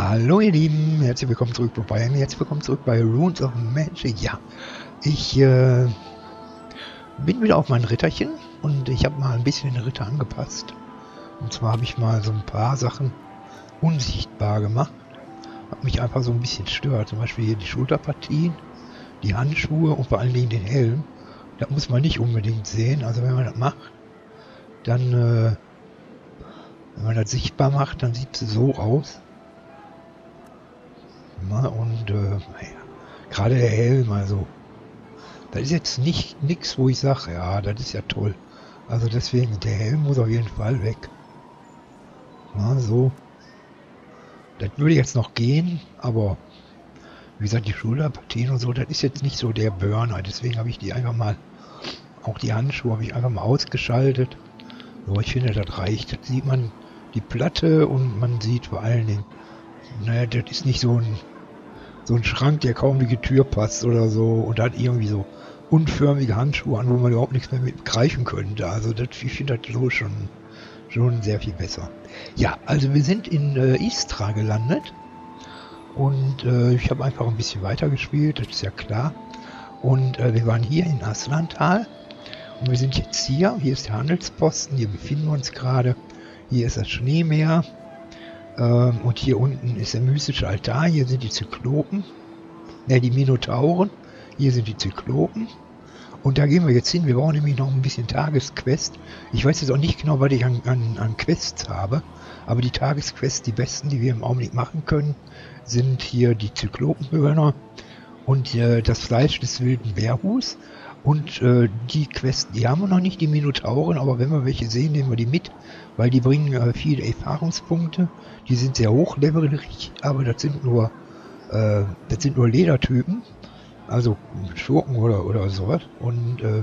Hallo ihr Lieben, herzlich willkommen zurück bei mir, herzlich willkommen zurück bei Runes of Magic. Ja, ich äh, bin wieder auf mein Ritterchen und ich habe mal ein bisschen den Ritter angepasst. Und zwar habe ich mal so ein paar Sachen unsichtbar gemacht, was mich einfach so ein bisschen stört. Zum Beispiel hier die Schulterpartien, die Handschuhe und vor allen Dingen den Helm. Das muss man nicht unbedingt sehen, also wenn man das macht, dann, äh, wenn man das sichtbar macht, dann sieht es so aus. Und äh, gerade der Helm, also das ist jetzt nicht nichts, wo ich sage, ja, das ist ja toll. Also deswegen, der Helm muss auf jeden Fall weg. Na, so. Das würde jetzt noch gehen, aber wie gesagt, die Schulterpartien und so, das ist jetzt nicht so der Burner. Deswegen habe ich die einfach mal, auch die Handschuhe habe ich einfach mal ausgeschaltet. So, ich finde, das reicht. Das sieht man die Platte und man sieht vor allen Dingen, naja, das ist nicht so ein, so ein Schrank, der kaum die Tür passt oder so und hat irgendwie so unförmige Handschuhe an, wo man überhaupt nichts mehr mit greifen könnte. Also das, ich finde das so schon, schon sehr viel besser. Ja, also wir sind in äh, Istra gelandet und äh, ich habe einfach ein bisschen weiter gespielt, das ist ja klar. Und äh, wir waren hier in Aslantal und wir sind jetzt hier. Hier ist der Handelsposten, hier befinden wir uns gerade. Hier ist das Schneemeer. Ähm, und hier unten ist der mystische Altar. Hier sind die Zyklopen. Ne, die Minotauren. Hier sind die Zyklopen. Und da gehen wir jetzt hin. Wir brauchen nämlich noch ein bisschen Tagesquest. Ich weiß jetzt auch nicht genau, was ich an, an, an Quests habe. Aber die Tagesquests, die besten, die wir im Augenblick machen können, sind hier die Zyklopenhörner und äh, das Fleisch des wilden Bärhus. Und äh, die Quests, die haben wir noch nicht, die Minotauren, aber wenn wir welche sehen, nehmen wir die mit, weil die bringen äh, viele Erfahrungspunkte. Die sind sehr hochlevelig, aber das sind nur, äh, das sind nur Ledertypen, also Schurken oder, oder sowas. Und, äh,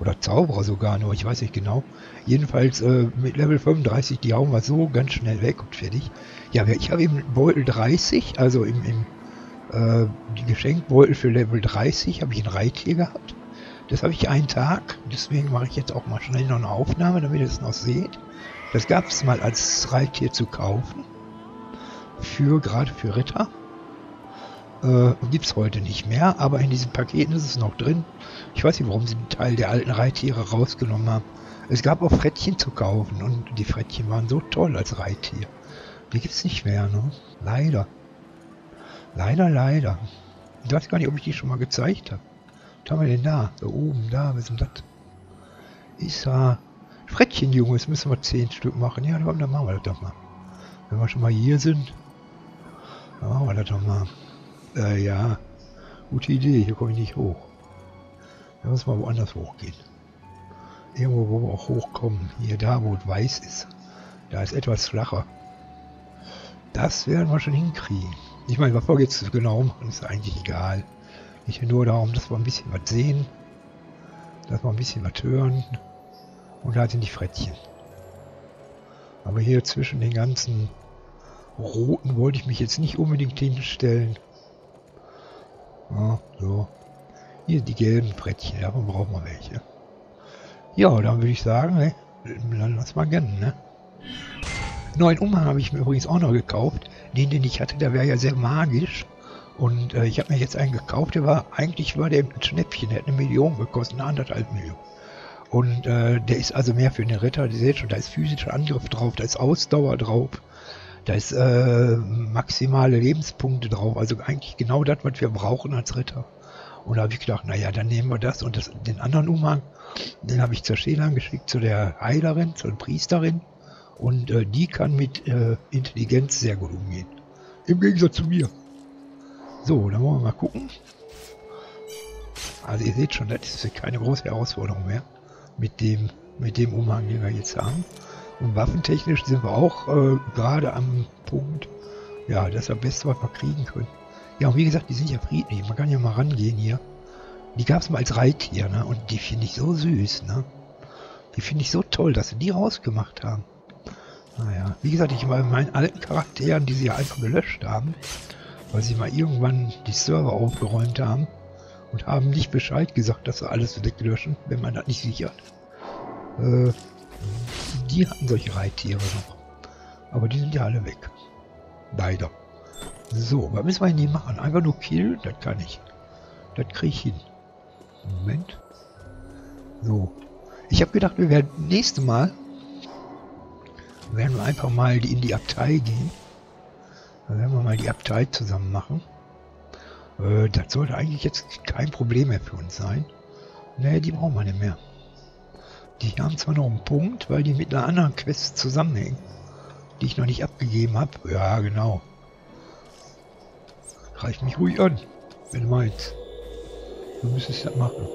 oder Zauberer sogar nur, ich weiß nicht genau. Jedenfalls äh, mit Level 35, die hauen wir so ganz schnell weg und fertig. Ja, ich habe eben Beutel 30, also im, im äh, die Geschenkbeutel für Level 30 habe ich ein Reittier gehabt. Das habe ich einen Tag, deswegen mache ich jetzt auch mal schnell noch eine Aufnahme, damit ihr es noch seht. Das gab es mal als Reittier zu kaufen. Für, gerade für Ritter. Äh, Gibt es heute nicht mehr, aber in diesen Paketen ist es noch drin. Ich weiß nicht, warum sie einen Teil der alten Reittiere rausgenommen haben. Es gab auch Frettchen zu kaufen und die Frettchen waren so toll als Reittier. Die gibt es nicht mehr, ne? Leider. Leider, leider. Ich weiß gar nicht, ob ich die schon mal gezeigt habe. Was haben wir denn da? Da oben, da, was ist denn das? Isa. Frettchen, Jungs, müssen wir zehn Stück machen. Ja, dann machen wir das doch mal. Wenn wir schon mal hier sind, dann machen wir das doch mal. Äh, ja. Gute Idee, hier komme ich nicht hoch. Da muss mal woanders hochgehen. Irgendwo, wo wir auch hochkommen. Hier, da, wo es weiß ist. Da ist etwas flacher. Das werden wir schon hinkriegen. Ich meine, was wir jetzt genau machen, ist eigentlich egal. Nicht nur darum, dass wir ein bisschen was sehen, dass wir ein bisschen was hören. Und da sind die Frettchen. Aber hier zwischen den ganzen roten wollte ich mich jetzt nicht unbedingt hinstellen. Ja, so. Hier die gelben Frettchen, davon brauchen wir welche. Ja, dann würde ich sagen, ne, dann lass mal gönnen, ne? Neuen Umhang habe ich mir übrigens auch noch gekauft. Den, den ich hatte, der wäre ja sehr magisch. Und äh, ich habe mir jetzt einen gekauft, der war, eigentlich war der ein Schnäppchen, der hat eine Million gekostet, eine anderthalb Million. Und äh, der ist also mehr für den Ritter, ihr seht schon, da ist physischer Angriff drauf, da ist Ausdauer drauf, da ist äh, maximale Lebenspunkte drauf, also eigentlich genau das, was wir brauchen als Ritter. Und da habe ich gedacht, naja, dann nehmen wir das und das, den anderen Umhang, den habe ich zur Schelan geschickt, zu der Heilerin, zur Priesterin. Und äh, die kann mit äh, Intelligenz sehr gut umgehen. Im Gegensatz zu mir. So, dann wollen wir mal gucken. Also ihr seht schon, das ist keine große Herausforderung mehr. Mit dem, mit dem Umhang, den wir jetzt haben. Und waffentechnisch sind wir auch äh, gerade am Punkt, ja, das ist das Beste, was wir kriegen können. Ja, und wie gesagt, die sind ja friedlich. Man kann ja mal rangehen hier. Die gab es mal als Reittier, ne? Und die finde ich so süß, ne? Die finde ich so toll, dass sie die rausgemacht haben. Naja, wie gesagt, ich war meinen alten Charakteren, die sie einfach gelöscht haben, weil sie mal irgendwann die Server aufgeräumt haben und haben nicht Bescheid gesagt, dass sie alles weglöschen, wenn man das nicht sichert. Äh, die hatten solche Reittiere noch. Aber die sind ja alle weg. Leider. So, was müssen wir denn hier machen? Einfach nur killen? Das kann ich. Das kriege ich hin. Moment. So. Ich habe gedacht, wir werden nächste Mal werden wir einfach mal in die Abtei gehen. Dann werden wir mal die Abtei zusammen machen. Äh, das sollte eigentlich jetzt kein Problem mehr für uns sein. Ne, die brauchen wir nicht mehr. Die haben zwar noch einen Punkt, weil die mit einer anderen Quest zusammenhängen, die ich noch nicht abgegeben habe. Ja, genau. Greif mich ruhig an, wenn du meinst. Du müsstest das machen.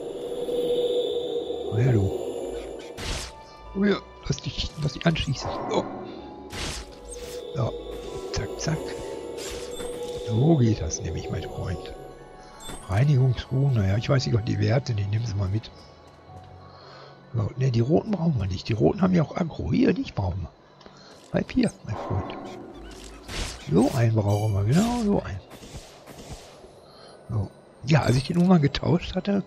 Oh ja, du. Oh ja, lass dich, lass dich anschießen. Oh. So. Zack, zack. So geht das nämlich, mein Freund. Reinigungsruhen, naja, ich weiß nicht, ob die Werte, die nehmen sie mal mit. So, ne, die roten brauchen wir nicht. Die roten haben ja auch Agro. Hier, nicht brauchen wir. Bleib hier, mein Freund. So einen brauchen wir, genau so einen. So. Ja, als ich den Umhang getauscht hatte,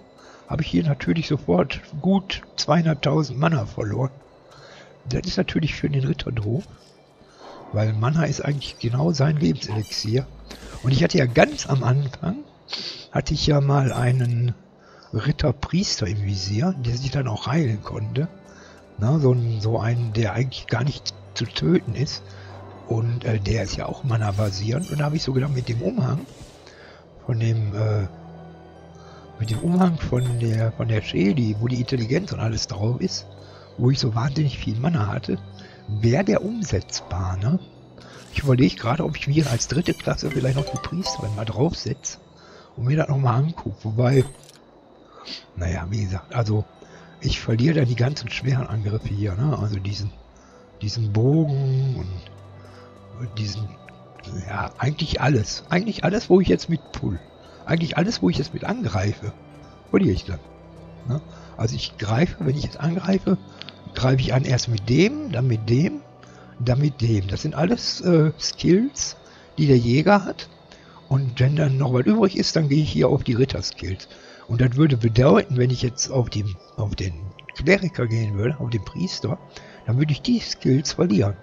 habe ich hier natürlich sofort gut 200.000 Mana verloren. Das ist natürlich für den Ritter doof, weil Mana ist eigentlich genau sein Lebenselixier. Und ich hatte ja ganz am Anfang, hatte ich ja mal einen Ritterpriester im Visier, der sich dann auch heilen konnte. Na, so, ein, so einen, der eigentlich gar nicht zu töten ist. Und äh, der ist ja auch Mana-basierend. Und da habe ich so gedacht, mit dem Umhang, von dem, äh, mit dem Umhang von der, von der Sheli, wo die Intelligenz und alles drauf ist, wo ich so wahnsinnig viel Mana hatte, wäre der umsetzbar, ne? Ich überlege gerade, ob ich mir als dritte Klasse vielleicht noch die Priesterin mal draufsetze und mir das nochmal angucke. Wobei, naja, wie gesagt, also ich verliere dann die ganzen schweren Angriffe hier, ne? Also diesen, diesen Bogen und diesen, ja, eigentlich alles. Eigentlich alles, wo ich jetzt mit pull. Eigentlich alles, wo ich jetzt mit angreife, verliere ich dann. Ne? Also ich greife, wenn ich jetzt angreife, greife ich an erst mit dem, dann mit dem, dann mit dem. Das sind alles äh, Skills, die der Jäger hat. Und wenn dann noch was übrig ist, dann gehe ich hier auf die Ritter-Skills. Und das würde bedeuten, wenn ich jetzt auf, die, auf den Kleriker gehen würde, auf den Priester, dann würde ich die Skills verlieren.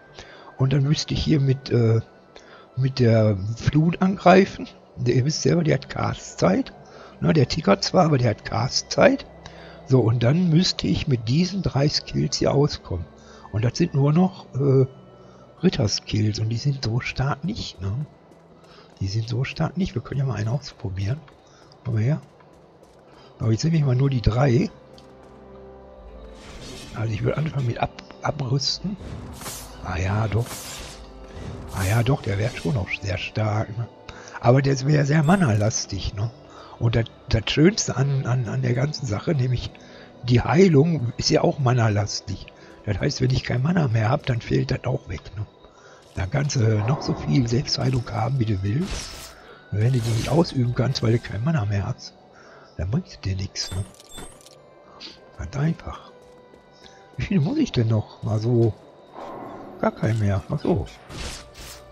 Und dann müsste ich hier mit, äh, mit der Flut angreifen. Ihr wisst selber, der hat Castzeit. Ne, der tickert zwar, aber der hat Castzeit. So, und dann müsste ich mit diesen drei Skills hier auskommen. Und das sind nur noch äh, Ritter-Skills und die sind so stark nicht, ne? Die sind so stark nicht. Wir können ja mal einen ausprobieren. Komm her. Aber jetzt nehme ich mal nur die drei. Also ich würde anfangen mit ab, abrüsten. Ah ja, doch. Ah ja, doch, der wäre schon noch sehr stark. Ne? Aber der wäre sehr mana-lastig. Ne? Und das, das Schönste an, an, an der ganzen Sache, nämlich die Heilung, ist ja auch mana-lastig. Das heißt, wenn ich kein Mana mehr habe, dann fehlt das auch weg. Ne? Da kannst du noch so viel Selbstheilung haben, wie du willst. wenn du die nicht ausüben kannst, weil du kein Mana mehr hast, dann bringt es dir nichts. Ne? Ganz einfach. Wie viele muss ich denn noch? Mal so. Gar kein mehr. Ach so.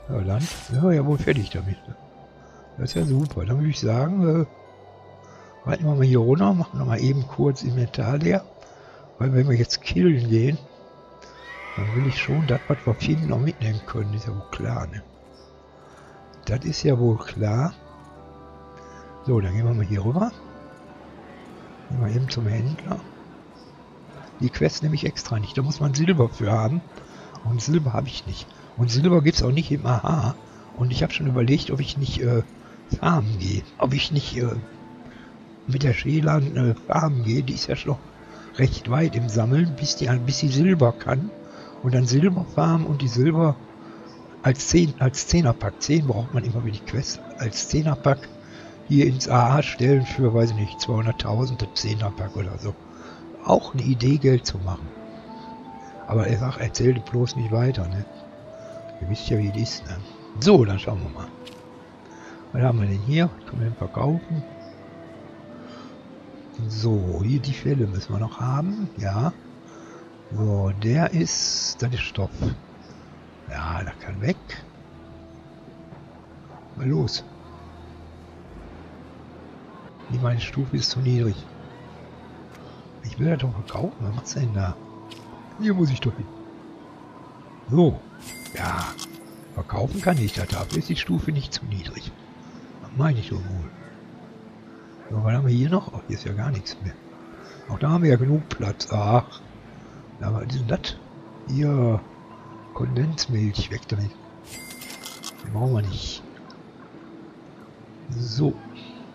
Ja, dann wir ja wohl fertig damit. Ne? Das ist ja super. Dann würde ich sagen, äh, reiten wir mal hier runter, machen wir mal eben kurz Inventar leer. Weil wenn wir jetzt killen gehen, dann will ich schon das, was wir finden, noch mitnehmen können. Ist ja wohl klar, ne? Das ist ja wohl klar. So, dann gehen wir mal hier rüber. Gehen wir eben zum Händler. Die Quest nehme ich extra nicht. Da muss man Silber für haben. Und Silber habe ich nicht. Und Silber gibt es auch nicht im AHA. Und ich habe schon überlegt, ob ich nicht äh, farmen gehe. Ob ich nicht äh, mit der Schelan äh, farmen gehe. Die ist ja schon recht weit im Sammeln, bis die, bis sie Silber kann. Und dann Silber farmen und die Silber als 10 als Zehnerpack. 10 braucht man immer wie die Quest. Als Zehnerpack hier ins AA stellen für, weiß ich nicht, 200.000 Zehnerpack oder so. Auch eine Idee, Geld zu machen. Aber er sagt, erzählte bloß nicht weiter, ne? Ihr wisst ja, wie es ist, ne? So, dann schauen wir mal. Was haben wir denn hier? Können wir den verkaufen? So, hier die Fälle müssen wir noch haben. Ja. So, der ist... Das ist Stoff. Ja, der kann weg. Mal los. Die meine Stufe ist zu niedrig. Ich will das doch verkaufen. Was macht's denn da? Hier muss ich doch hin. So. Ja. Verkaufen kann ich das, dafür ist die Stufe nicht zu niedrig. Meine ich so wohl. So, was haben wir hier noch? Oh, hier ist ja gar nichts mehr. Auch da haben wir ja genug Platz. Ach, ja, was ist denn das? Hier, Kondensmilch, weg damit. Die brauchen wir nicht. So.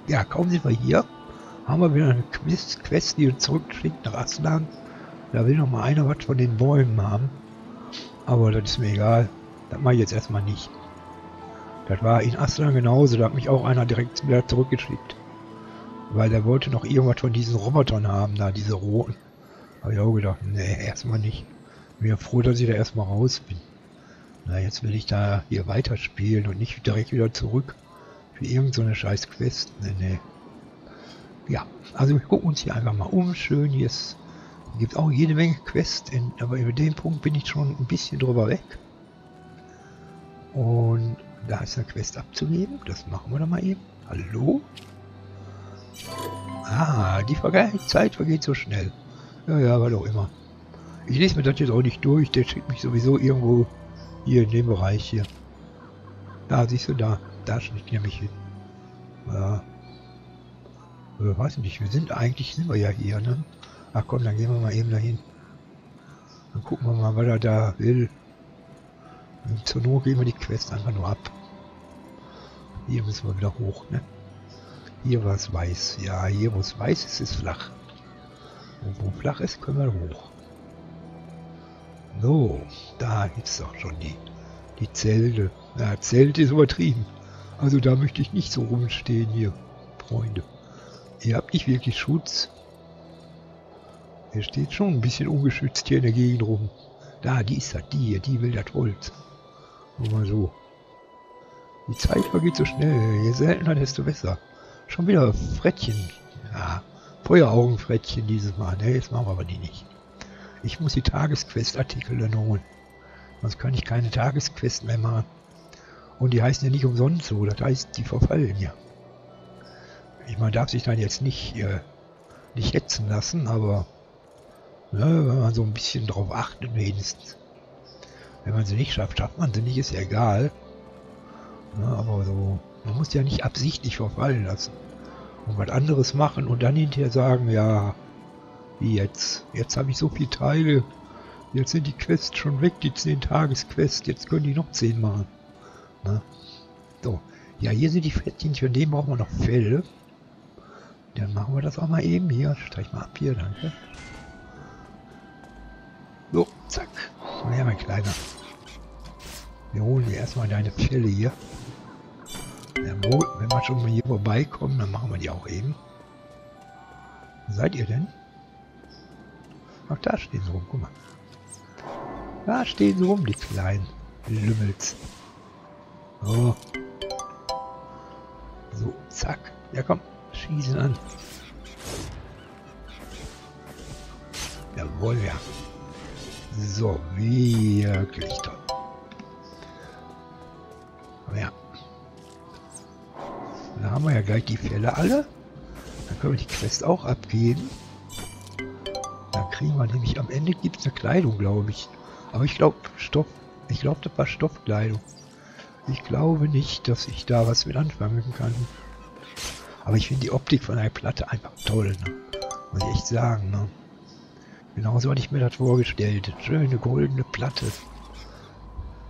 Ja, kaum sind wir hier, haben wir wieder eine Quest, Quest die uns zurückschickt nach Aslan. Da will noch mal einer was von den Bäumen haben. Aber das ist mir egal. Das mache ich jetzt erstmal nicht. Das war in Aslan genauso. Da hat mich auch einer direkt wieder zurückgeschickt. Weil der wollte noch irgendwas von diesen Robotern haben, da diese roten. Habe ich auch gedacht, nee, erstmal nicht. Bin ja froh, dass ich da erstmal raus bin. Na, jetzt will ich da hier weiterspielen und nicht direkt wieder zurück. Für irgendeine so scheiß Quest. Nee, nee. Ja, also wir gucken uns hier einfach mal um. Schön, hier ist, gibt auch jede Menge Quests, in, aber über den Punkt bin ich schon ein bisschen drüber weg. Und da ist eine Quest abzugeben. Das machen wir doch mal eben. Hallo? Ah, die Zeit vergeht so schnell. Ja, ja, was auch immer. Ich lese mir das jetzt auch nicht durch. Der schickt mich sowieso irgendwo hier in dem Bereich hier. Da, siehst du da. Da schickt er mich hin. Ja. Äh, weiß nicht, wir sind eigentlich, sind wir ja hier, ne? Ach komm, dann gehen wir mal eben dahin. Dann gucken wir mal, was er da will. Und zur Not gehen wir die Quest einfach nur ab. Hier müssen wir wieder hoch, ne? Hier war es weiß. Ja, hier wo es weiß ist, ist flach. Wo flach ist, können wir hoch. So, da ist doch schon die, die Zelte. Ja, Zelt ist übertrieben. Also da möchte ich nicht so rumstehen hier, Freunde. Ihr habt nicht wirklich Schutz. Er steht schon ein bisschen ungeschützt hier in der Gegend rum. Da, die ist das, die hier, die will das Holz. Nur mal so. Die Zeit vergeht so schnell. Je seltener, desto besser. Schon wieder Frettchen. Ja, Feueraugenfrettchen dieses Mal. Ne, jetzt machen wir aber die nicht. Ich muss die Tagesquest-Artikel dann holen. Sonst kann ich keine Tagesquest mehr machen. Und die heißen ja nicht umsonst so. Das heißt, die verfallen ja. Ich meine, darf sich dann jetzt nicht, äh, nicht hetzen lassen, aber ne, wenn man so ein bisschen drauf achtet wenigstens. Wenn man sie nicht schafft, schafft man sie nicht, ist ja egal. Ne, aber so, man muss ja nicht absichtlich verfallen lassen. Und was anderes machen und dann hinterher sagen, ja, wie jetzt? Jetzt habe ich so viele Teile. Jetzt sind die Quests schon weg, die 10 Tagesquests. Jetzt können die noch 10 machen. Ne? So. Ja, hier sind die. Für den brauchen wir noch Fell. Dann machen wir das auch mal eben hier. Streich mal ab hier, danke. So, zack. Ja, mein Kleiner. Wir holen dir erstmal deine Felle hier. Jawohl, wenn wir schon mal hier vorbeikommen, dann machen wir die auch eben. Wo seid ihr denn? Ach, da stehen sie rum, guck mal. Da stehen sie rum, die kleinen Lümmels. So. So, zack. Ja, komm, schießen an. Jawohl, ja. So, wirklich toll. Haben wir ja gleich die Fälle alle. Dann können wir die Quest auch abgeben. Dann kriegen wir nämlich am Ende gibt es eine Kleidung, glaube ich. Aber ich glaube Stoff. Ich glaube, das war Stoffkleidung. Ich glaube nicht, dass ich da was mit anfangen kann. Aber ich finde die Optik von der Platte einfach toll, ne? Muss ich echt sagen, ne? Genauso hatte ich mir das vorgestellt. Schöne goldene Platte.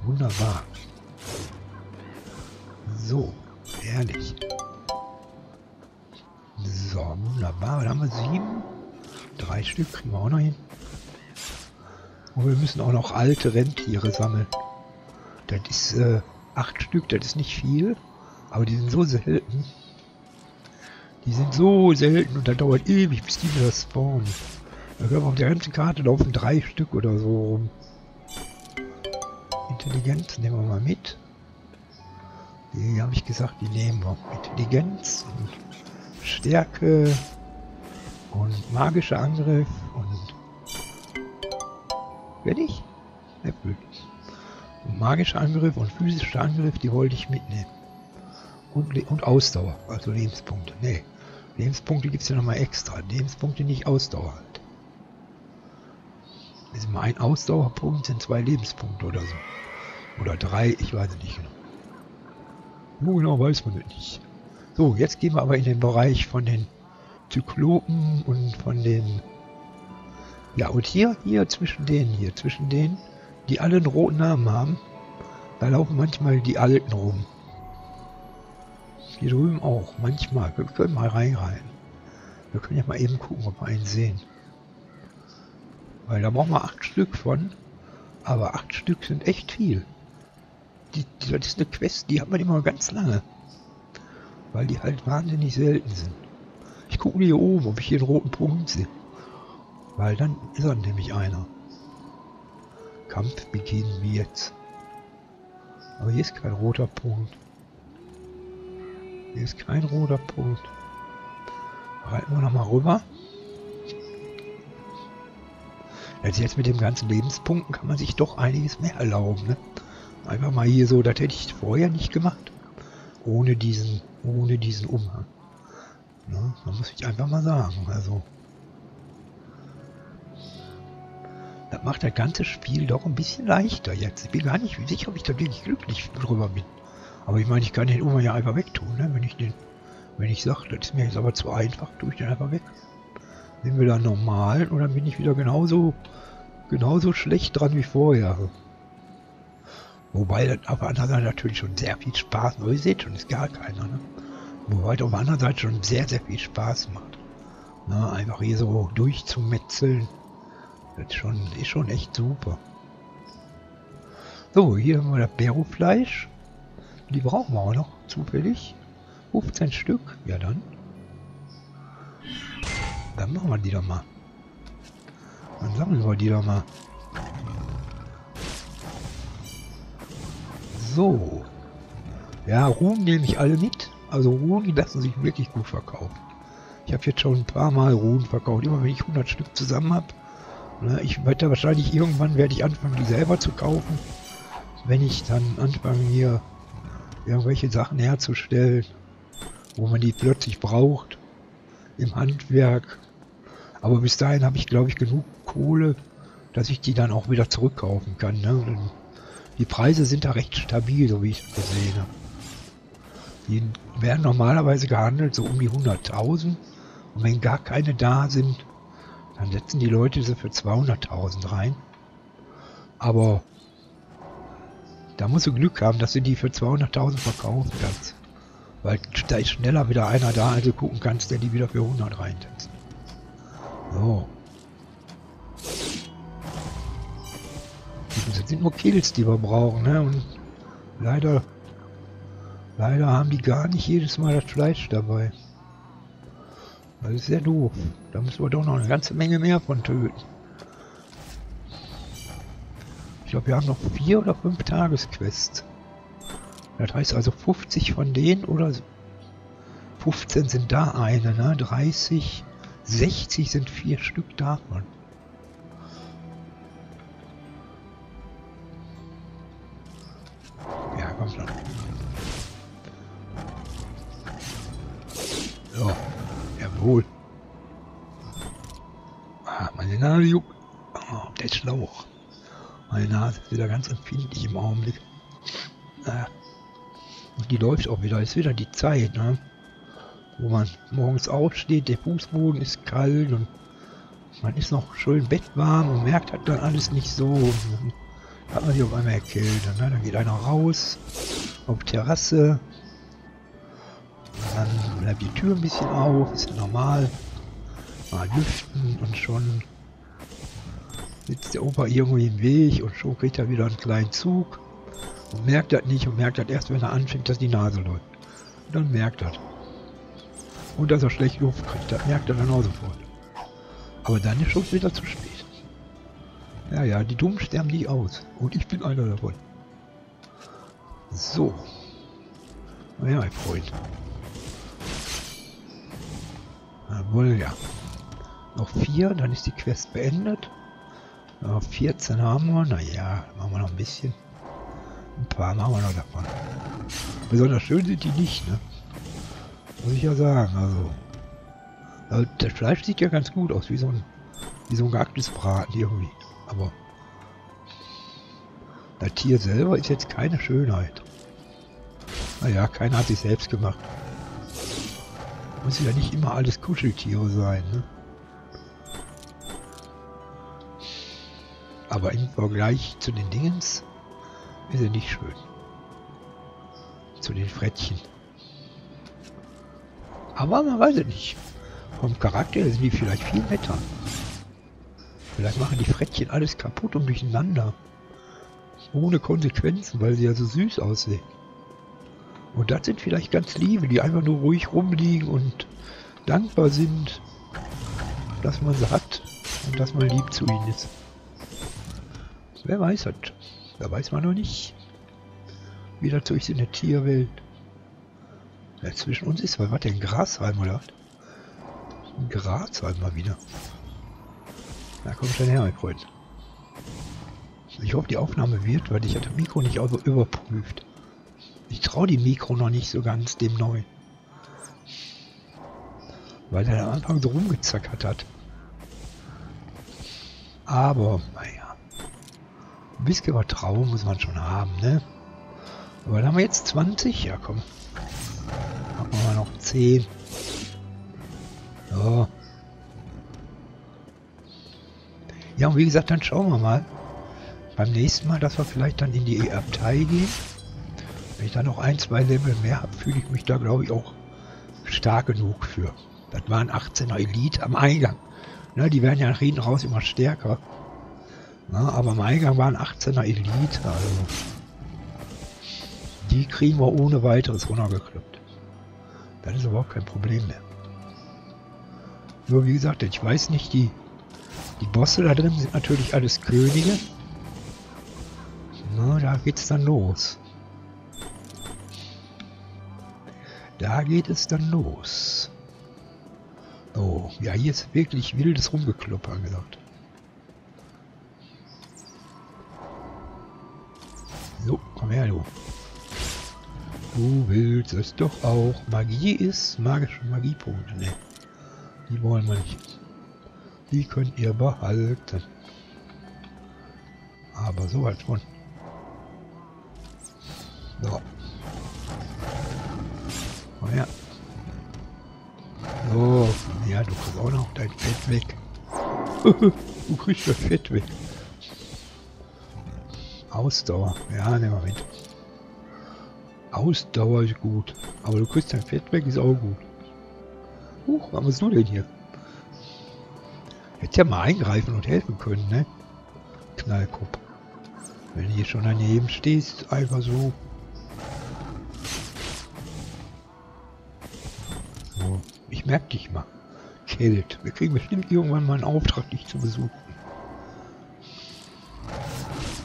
Wunderbar. So, herrlich. Wunderbar. Dann haben wir sieben. Drei Stück kriegen wir auch noch hin. Und wir müssen auch noch alte Rentiere sammeln. Das ist äh, acht Stück, das ist nicht viel. Aber die sind so selten. Die sind so selten und das dauert ewig, bis die wieder spawnen. Da können wir auf der ganzen Karte laufen drei Stück oder so rum. Intelligenz nehmen wir mal mit. Die habe ich gesagt, die nehmen wir. Intelligenz und Stärke und magischer Angriff und fertig? Ja, magischer Angriff und physischer Angriff, die wollte ich mitnehmen. Und, und Ausdauer, also Lebenspunkte. Nee, Lebenspunkte gibt es ja nochmal extra. Lebenspunkte nicht Ausdauer halt. Ist mal ein Ausdauerpunkt, sind zwei Lebenspunkte oder so. Oder drei, ich weiß nicht genau. Wo genau weiß man nicht. So, jetzt gehen wir aber in den Bereich von den Zyklopen und von den... Ja, und hier, hier zwischen denen, hier zwischen denen, die alle einen roten Namen haben, da laufen manchmal die Alten rum. Hier drüben auch, manchmal. Wir können mal reinrein. Wir können ja mal eben gucken, ob wir einen sehen. Weil da brauchen wir acht Stück von. Aber acht Stück sind echt viel. Die, das ist eine Quest, die hat man immer ganz lange. Weil die halt wahnsinnig selten sind. Ich gucke hier oben, ob ich hier einen roten Punkt sehe. Weil dann ist er nämlich einer. Kampf beginnen wie jetzt. Aber hier ist kein roter Punkt. Hier ist kein roter Punkt. Reiten wir nochmal rüber. Also jetzt mit dem ganzen Lebenspunkten kann man sich doch einiges mehr erlauben. Ne? Einfach mal hier so, das hätte ich vorher nicht gemacht. Ohne diesen, ohne diesen Umhang. Ne? Man muss ich einfach mal sagen. Also. Das macht das ganze Spiel doch ein bisschen leichter jetzt. Ich bin gar nicht sicher, ob ich da wirklich glücklich drüber bin. Aber ich meine, ich kann den Umhang ja einfach wegtun, ne? wenn ich den, wenn ich sage, das ist mir jetzt aber zu einfach, tue ich den einfach weg. Sind wir da normal oder bin ich wieder genauso, genauso schlecht dran wie vorher? Wobei das auf der anderen Seite natürlich schon sehr viel Spaß macht. Ihr seht schon, ist gar keiner. Ne? Wobei auf der anderen Seite schon sehr, sehr viel Spaß macht. Ne? Einfach hier so durchzumetzeln. Das ist schon, ist schon echt super. So, hier haben wir das Bero-Fleisch. Die brauchen wir auch noch, zufällig. 15 Stück. Ja dann. Dann machen wir die doch mal. Dann sammeln wir die doch mal. So. Ja, Ruhen nehme ich alle mit. Also Ruhen, die lassen sich wirklich gut verkaufen. Ich habe jetzt schon ein paar Mal Ruhen verkauft. Immer wenn ich 100 Stück zusammen habe. Ne, ich werde wahrscheinlich irgendwann werde ich anfangen, die selber zu kaufen. Wenn ich dann anfange hier irgendwelche Sachen herzustellen, wo man die plötzlich braucht. Im Handwerk aber bis dahin habe ich, glaube ich, genug Kohle, dass ich die dann auch wieder zurückkaufen kann. Ne? Die Preise sind da recht stabil, so wie ich das sehe. Die werden normalerweise gehandelt so um die 100.000. Und wenn gar keine da sind, dann setzen die Leute sie für 200.000 rein. Aber da musst du Glück haben, dass du die für 200.000 verkaufen kannst. Weil da ist schneller wieder einer da, als du gucken kannst, der die wieder für 100 reinsetzt. So. Das sind nur Kills, die wir brauchen, ne? Und leider, leider haben die gar nicht jedes Mal das Fleisch dabei. Das ist sehr doof. Da müssen wir doch noch eine ganze Menge mehr von töten. Ich glaube, wir haben noch vier oder fünf Tagesquests. Das heißt also 50 von denen oder 15 sind da eine, ne? 30, 60 sind vier Stück davon. Jawohl. Ah, meine Nase juckt. Oh, der Schlauch. Meine Nase ist wieder ganz empfindlich im Augenblick. Ah. Und die läuft auch wieder. Ist wieder die Zeit, ne? wo man morgens aufsteht, der Fußboden ist kalt und man ist noch schön bettwarm und merkt halt dann alles nicht so. Und hat man sich auf einmal erkältet. Ne? Dann geht einer raus auf Terrasse. Dann bleibt die Tür ein bisschen auf, ist normal. Mal lüften und schon sitzt der Opa irgendwie im Weg und schon kriegt er wieder einen kleinen Zug und merkt das nicht und merkt das erst, wenn er anfängt, dass die Nase läuft. Und dann merkt er. Und dass er schlecht Luft kriegt, das merkt er dann auch sofort. Aber dann ist schon wieder zu spät. Ja, ja, die Dummen sterben nie aus. Und ich bin einer davon. So. Naja, mein Freund. Jawohl, ja. Noch vier, dann ist die Quest beendet. Ja, 14 haben wir. Naja, machen wir noch ein bisschen. Ein paar machen wir noch davon. Besonders schön sind die nicht, ne? Muss ich ja sagen, also. also. Das Fleisch sieht ja ganz gut aus, wie so ein, wie so ein gehacktes Braten irgendwie. Aber Das Tier selber ist jetzt keine Schönheit. Naja, keiner hat sich selbst gemacht. Muss ja nicht immer alles Kuscheltiere sein, ne? Aber im Vergleich zu den Dingens ist er nicht schön. Zu den Frettchen. Aber man weiß es nicht. Vom Charakter sind die vielleicht viel netter. Vielleicht machen die Frettchen alles kaputt und durcheinander. Ohne Konsequenzen, weil sie ja so süß aussehen. Und das sind vielleicht ganz liebe, die einfach nur ruhig rumliegen und dankbar sind, dass man sie hat und dass man lieb zu ihnen ist. Wer weiß das? Da weiß man noch nicht, wie so ist in der Tierwelt. Ja, zwischen uns ist, weil was denn Grashalm oder was? Ein Grashalm mal wieder. Da komm schon her, mein Freund. Ich hoffe, die Aufnahme wird, weil ich hatte Mikro nicht überprüft. Ich traue die Mikro noch nicht so ganz dem neu. Weil er am Anfang so rumgezackert hat. Aber, naja. Ein bisschen Vertrauen muss man schon haben, ne? Aber dann haben wir jetzt 20. Ja, komm. Machen wir noch 10. So. Ja, und wie gesagt, dann schauen wir mal. Beim nächsten Mal, dass wir vielleicht dann in die Abtei gehen. Wenn ich dann noch ein, zwei Level mehr habe, fühle ich mich da, glaube ich, auch stark genug für. Das waren 18er Elite am Eingang. Ne, die werden ja nach hinten raus immer stärker. Na, aber am Eingang waren 18er Elite, also die kriegen wir ohne weiteres runtergekloppt. Das ist überhaupt kein Problem mehr. Nur wie gesagt, ich weiß nicht, die, die Bosse da drin sind natürlich alles Könige. Na, da geht's dann los. Da geht es dann los. Oh, ja, hier ist wirklich wildes Rumgeklopp angesagt. So, komm her, du. Du willst es doch auch. Magie ist magische Magiepunkte. Ne, die wollen wir nicht. Die könnt ihr behalten. Aber so halt schon. So. Kriegst auch noch dein Fett weg. du kriegst das Fett weg. Ausdauer. Ja, nehmen wir mit. Ausdauer ist gut. Aber du kriegst dein Fett weg, ist auch gut. Huch, was machst du denn hier? Hätte ja mal eingreifen und helfen können, ne? Knallkopf. Wenn du hier schon daneben stehst, einfach so. So, ich merke dich mal. Kelt. Wir kriegen bestimmt irgendwann mal einen Auftrag, dich zu besuchen.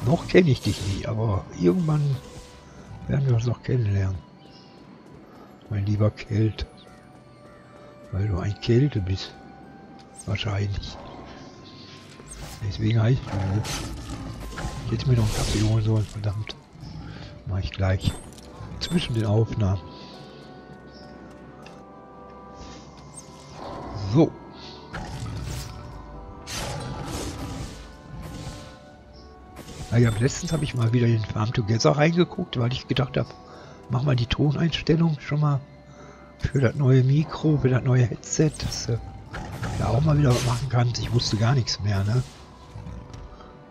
Noch kenne ich dich nicht, aber irgendwann werden wir uns noch kennenlernen. Mein lieber Kelt. Weil du ein Kälte bist. Wahrscheinlich. Deswegen heißt du so. Ich mir noch einen Kaffee holen sollen, verdammt. Mach ich gleich. Zwischen den Aufnahmen. So. Naja, letztens habe ich mal wieder in Farm Together reingeguckt, weil ich gedacht habe, mach mal die Toneinstellung schon mal für das neue Mikro, für das neue Headset, dass du da auch mal wieder was machen kannst. Ich wusste gar nichts mehr, ne?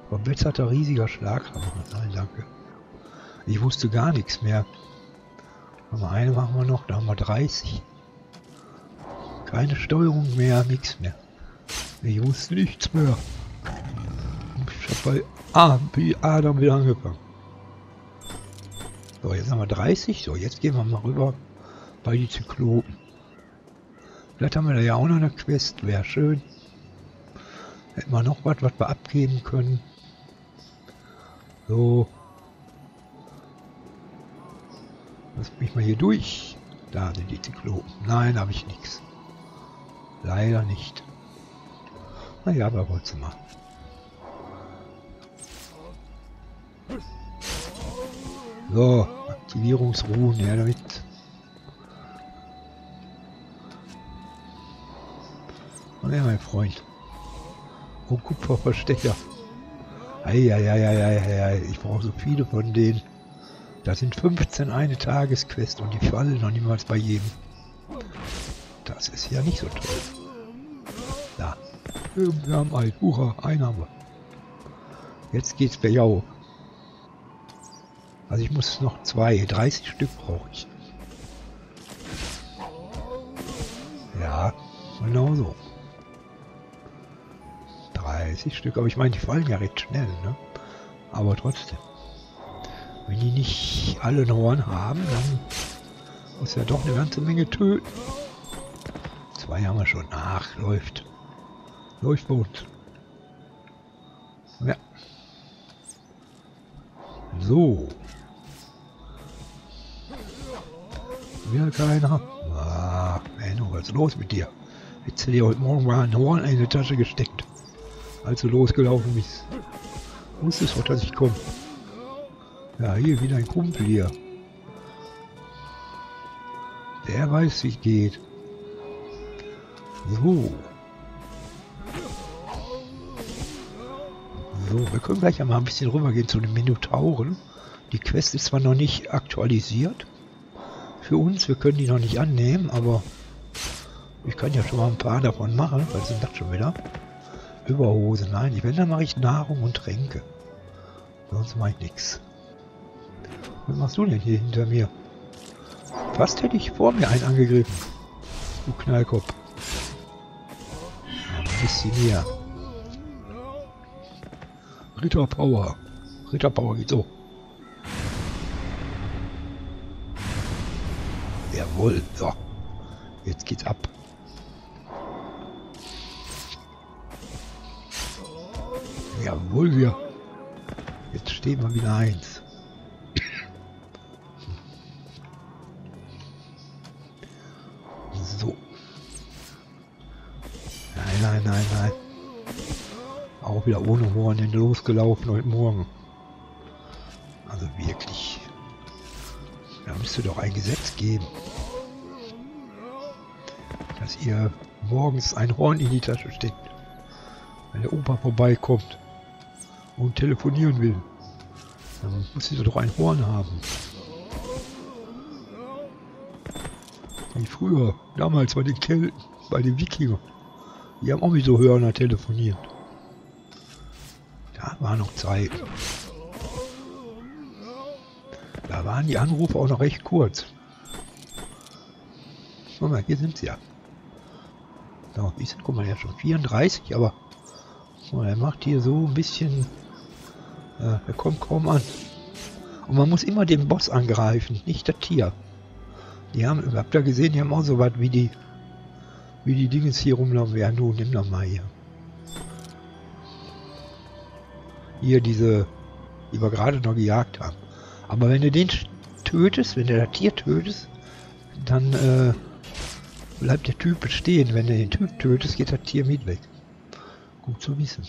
Verbesserter riesiger Schlaghammer. Nein, danke. Ich wusste gar nichts mehr. Aber eine machen wir noch, da haben wir 30. Keine Steuerung mehr, nichts mehr. Ich wusste nichts mehr. Ich habe bei Ah, wie Adam wieder angefangen. So, jetzt haben wir 30. So, jetzt gehen wir mal rüber bei die Zyklopen. Vielleicht haben wir da ja auch noch eine Quest. Wäre schön. Hätten wir noch was, was wir abgeben können. So. Lass mich mal hier durch. Da sind die Zyklopen. Nein, habe ich nichts. Leider nicht. Naja, aber wollt's mal. So, Aktivierungsruhen, ja damit. Und ja, mein Freund. Oh, Kupferverstecher. Eieieiei, ich brauche so viele von denen. Da sind 15 eine Tagesquest und die fallen noch niemals bei jedem. Das ist ja nicht so toll. Da. Wir haben ein. Hurra, ein haben wir. Jetzt geht's bei Jau. Also ich muss noch zwei. 30 Stück brauche ich. Ja, genau so. 30 Stück, aber ich meine, die fallen ja recht schnell, ne? Aber trotzdem. Wenn die nicht alle Horn haben, dann muss ja doch eine ganze Menge töten. Zwei haben wir schon. Ach, läuft. Läuft bei. Ja. So. Will keiner. Ah, Menno, was ist los mit dir? Du dir heute Morgen mal ein Horn in die Tasche gesteckt, als du losgelaufen bist. Wusstest doch, dass ich komme. Ja, hier wieder ein Kumpel hier. Der weiß, wie es geht. So. So, wir können gleich einmal ein bisschen rübergehen zu den Minotauren. Die Quest ist zwar noch nicht aktualisiert für uns, wir können die noch nicht annehmen, aber ich kann ja schon mal ein paar davon machen. Was sind das schon wieder? Überhose, nein, wenn, dann mache ich Nahrung und Tränke. Sonst mache ich nichts. Was machst du denn hier hinter mir? Fast hätte ich vor mir einen angegriffen. Du Knallkopf. Bisschen mehr. Ritter Power. Ritter Power geht so. Jawohl. So. Jetzt geht's ab. Jawohl, wir. Jetzt stehen wir wieder eins. So. Nein, nein, nein. Auch wieder ohne Horn losgelaufen heute Morgen. Also wirklich. Da müsste doch ein Gesetz geben. Dass ihr morgens ein Horn in die Tasche steckt. Wenn der Opa vorbeikommt und telefonieren will. Dann muss sie doch ein Horn haben. Wie früher, damals bei den Kelten, bei den Wikingern. Die haben auch mit so Hörner telefoniert. Da war noch Zeit. Da waren die Anrufe auch noch recht kurz. Guck mal, hier sind sie ja. So, wie sind, guck mal, ja schon 34, aber mal, er macht hier so ein bisschen ja, er kommt kaum an. Und man muss immer den Boss angreifen, nicht das Tier. Die haben, habt ihr gesehen, die haben auch so was wie die, wie die Dinge hier rumlaufen. Ja, nun, nimm doch mal hier. Hier diese, die wir gerade noch gejagt haben. Aber wenn du den tötest, wenn du das Tier tötest, dann äh, bleibt der Typ bestehen. Wenn du den Typ tötest, geht das Tier mit weg. Gut zu wissen.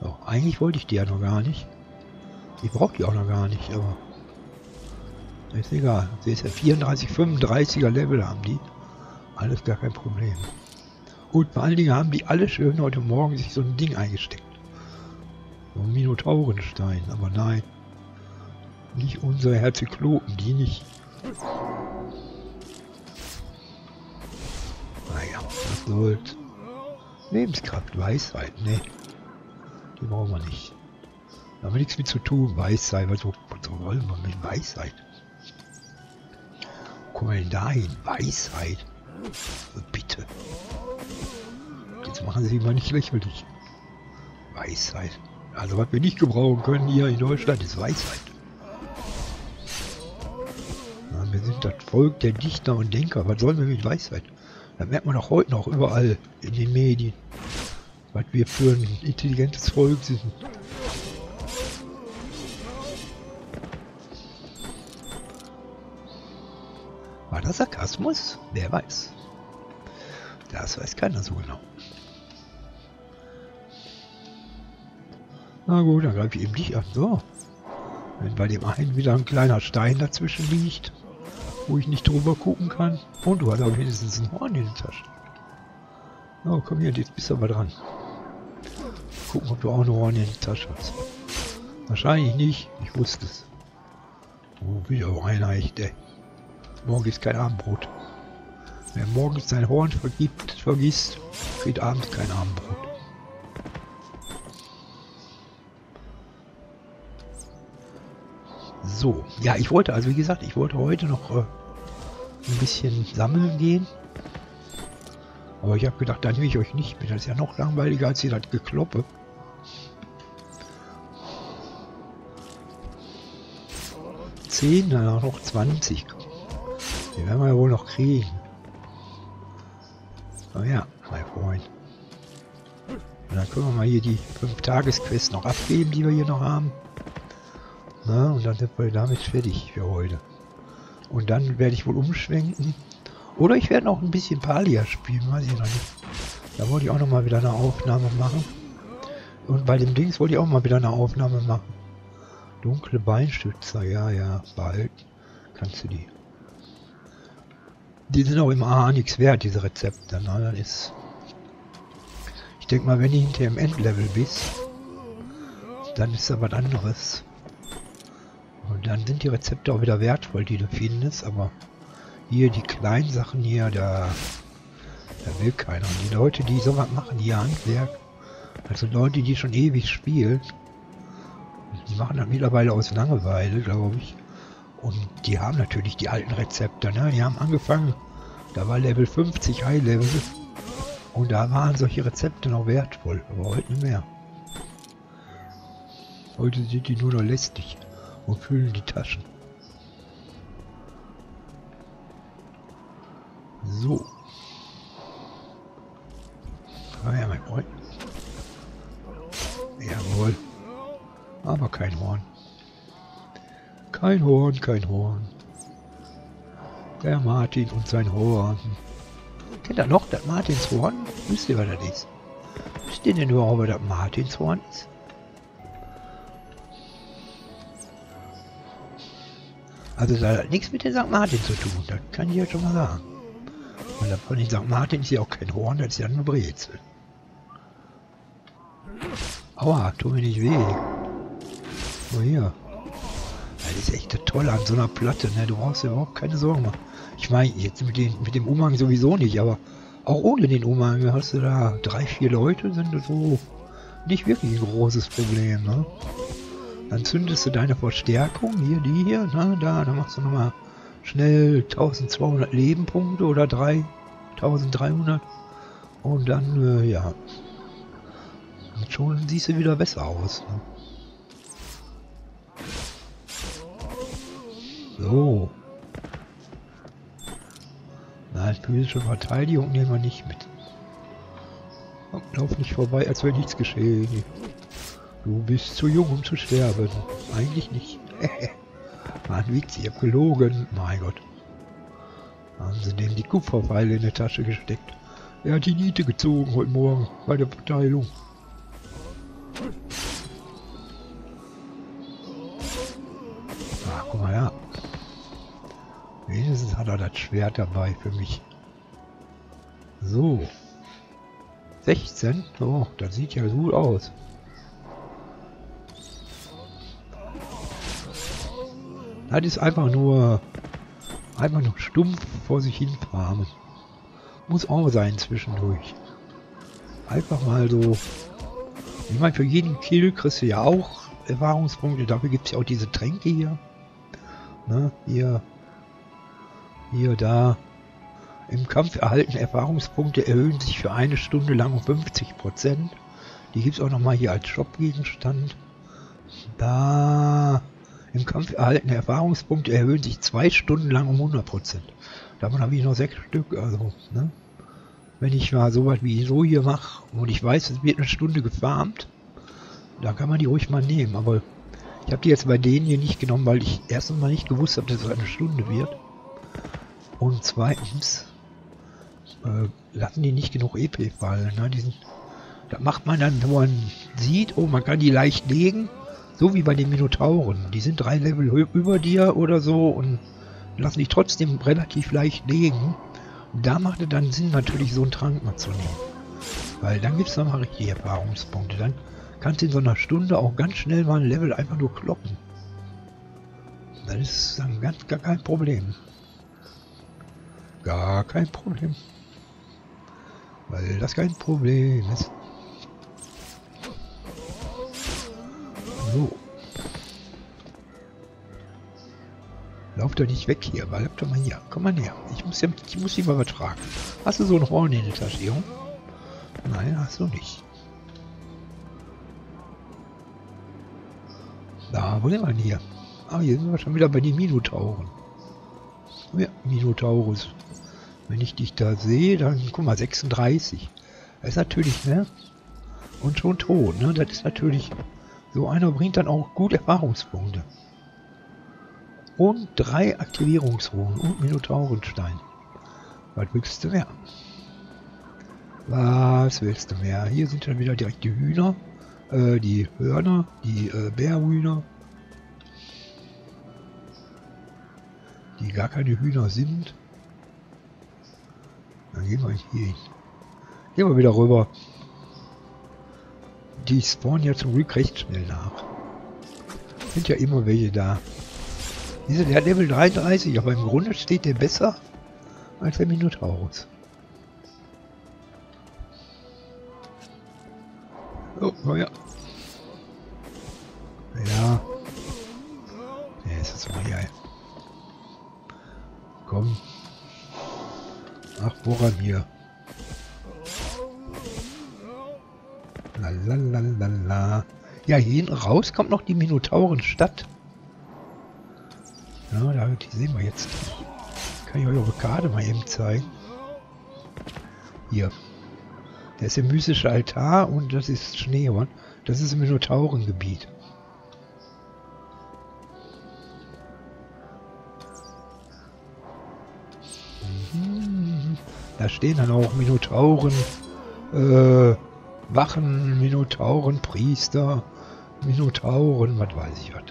So, eigentlich wollte ich die ja noch gar nicht. Ich brauche die auch noch gar nicht, aber... Ist egal. Sie ist ja 34, 35er Level haben die. Alles gar kein Problem. Und vor allen Dingen haben die alle schön heute Morgen sich so ein Ding eingesteckt. So ein Minotaurenstein, aber nein. Nicht unsere Herzyklopen, die nicht. Naja, was soll's. Lebenskraft, Weisheit, ne. Die brauchen wir nicht. Da haben wir nichts mit zu tun. Weisheit, was, was wollen wir mit Weisheit? Kommen wir denn dahin? Weisheit? Bitte. Jetzt machen Sie mal nicht lächerlich. Weisheit. Also was wir nicht gebrauchen können hier in Deutschland ist Weisheit. Ja, wir sind das Volk der Dichter und Denker. Was sollen wir mit Weisheit? Das merkt man auch heute noch überall in den Medien. Was wir für ein intelligentes Volk sind. Das Sarkasmus? Wer weiß. Das weiß keiner so genau. Na gut, dann greife ich eben dich an. So. Wenn bei dem einen wieder ein kleiner Stein dazwischen liegt, wo ich nicht drüber gucken kann. Und du hast aber wenigstens ein Horn in der Tasche. Oh, komm hier, jetzt bist du aber dran. gucken, ob du auch noch Horn in die Tasche hast. Wahrscheinlich nicht. Ich wusste es. Oh, wieder einer echt, ey. Morgen ist kein Abendbrot. Wer morgens sein Horn vergibt, vergisst, kriegt abends kein Abendbrot. So, ja, ich wollte, also wie gesagt, ich wollte heute noch äh, ein bisschen sammeln gehen. Aber ich habe gedacht, da nehme ich euch nicht mit. Das ist ja noch langweiliger als hier das Gekloppe. Zehn, na, noch 20. Die werden wir wohl noch kriegen. Oh ja, mein Freund. Und dann können wir mal hier die 5 Tagesquests noch abgeben, die wir hier noch haben. Na, und dann sind wir damit fertig für heute. Und dann werde ich wohl umschwenken. Oder ich werde noch ein bisschen Palia spielen, weiß ich noch nicht. Da wollte ich auch noch mal wieder eine Aufnahme machen. Und bei dem Dings wollte ich auch mal wieder eine Aufnahme machen. Dunkle Beinstützer, ja, ja, behalten. Kannst du die. Die sind auch im AA nichts wert, diese Rezepte. Na, das ist. Ich denke mal, wenn du hinter im Endlevel bist, dann ist da was anderes. Und dann sind die Rezepte auch wieder wertvoll, die du findest, aber hier die kleinen Sachen hier, da, da will keiner. Und die Leute, die sowas machen, hier Handwerk, also Leute, die schon ewig spielen, die machen das mittlerweile aus Langeweile, glaube ich. Und die haben natürlich die alten Rezepte, ne? Die haben angefangen, da war Level 50 High Level. Und da waren solche Rezepte noch wertvoll, aber heute nicht mehr. Heute sind die nur noch lästig und füllen die Taschen. So. Ah ja, mein Freund. Jawohl. Aber kein Horn. Kein Horn, kein Horn. Der Martin und sein Horn. Kennt ihr noch das Martinshorn? Wisst ihr, was das ist? Wisst ihr denn überhaupt, was das Martinshorn ist? Also das hat nichts mit dem St. Martin zu tun, das kann ich ja schon mal sagen. Und von den St. Martin ist ja auch kein Horn, das ist ja nur Brezel. Aua, tu mir nicht weh. Oh hier. Das ist echt toll an so einer Platte, ne? Du brauchst dir überhaupt keine Sorgen machen. Ich meine, jetzt mit, den, mit dem Umhang sowieso nicht, aber auch ohne den Umhang hast du da drei, vier Leute, sind das so nicht wirklich ein großes Problem, ne? Dann zündest du deine Verstärkung, hier, die hier, ne? Da, dann machst du nochmal schnell 1200 Lebenpunkte oder 3300 und dann, äh, ja, schon siehst du wieder besser aus. Ne? So. Nein, physische Verteidigung nehmen wir nicht mit. Lauf nicht vorbei, als wäre nichts geschehen. Du bist zu jung, um zu sterben. Eigentlich nicht. War ein Witz, ich hab gelogen. Mein Gott. Haben sie denn die Kupferpfeile in der Tasche gesteckt? Er hat die Niete gezogen heute Morgen bei der Verteilung. Das Schwert dabei für mich. So. 16? Oh, das sieht ja gut aus. Das ist einfach nur einfach nur stumpf vor sich hin farmen. Muss auch sein zwischendurch. Einfach mal so. Ich meine, für jeden Kill kriegst du ja auch Erfahrungspunkte. Dafür gibt es ja auch diese Tränke hier. Ne, hier hier, da. Im Kampf erhalten Erfahrungspunkte erhöhen sich für eine Stunde lang um 50%. Die gibt es auch nochmal hier als Shop-Gegenstand. Da. Im Kampf erhaltene Erfahrungspunkte erhöhen sich zwei Stunden lang um 100%. Davon habe ich noch sechs Stück. Also, ne? Wenn ich mal so was wie so hier mache und ich weiß, es wird eine Stunde gefarmt, da kann man die ruhig mal nehmen. Aber ich habe die jetzt bei denen hier nicht genommen, weil ich erstens mal nicht gewusst habe, dass es eine Stunde wird. Und zweitens äh, lassen die nicht genug EP fallen. Ne? Die sind, da macht man dann, wo man sieht, oh, man kann die leicht legen, so wie bei den Minotauren. Die sind drei Level über dir oder so und lassen dich trotzdem relativ leicht legen. Und da macht es dann Sinn, natürlich so einen Trank mal zu nehmen. Weil dann gibt es nochmal richtige Erfahrungspunkte. Dann kannst in so einer Stunde auch ganz schnell mal ein Level einfach nur kloppen. Das ist dann ganz gar kein Problem. Gar kein Problem. Weil das kein Problem ist. So. Lauf doch nicht weg hier, bleib doch mal hier. Komm mal näher. Ich muss, ja, ich muss die mal übertragen. Hast du so ein Horn in der Tasche, Junge? Nein, hast du nicht. Da, wo sind wir denn hier? Ah, hier sind wir schon wieder bei den Minotauren. Minotaurus. Wenn ich dich da sehe, dann, guck mal, 36. Das ist natürlich, ne? Und schon tot, ne? Das ist natürlich... So einer bringt dann auch gut Erfahrungspunkte. Und drei Aktivierungsruhen und Minotaurenstein. Was willst du mehr? Was willst du mehr? Hier sind dann wieder direkt die Hühner, äh, die Hörner, die äh, Bärhühner. Die gar keine Hühner sind. Dann gehen wir hier hin. Gehen wir wieder rüber. Die spawnen ja zum Glück recht schnell nach. Sind ja immer welche da. Dieser, der hat Level 33, aber im Grunde steht der besser als der Minotaurus. Oh, oh Ach, woran hier? Lalalala. Ja, hier hinten raus kommt noch die Minotaurenstadt. Ja, da, die sehen wir jetzt. Kann ich euch eure Karte mal eben zeigen. Hier. Da ist der mystische Altar und das ist Schneehorn. Das ist im Minotaurengebiet. Da stehen dann auch Minotauren, äh, Wachen, Minotauren, Priester, Minotauren, was weiß ich was.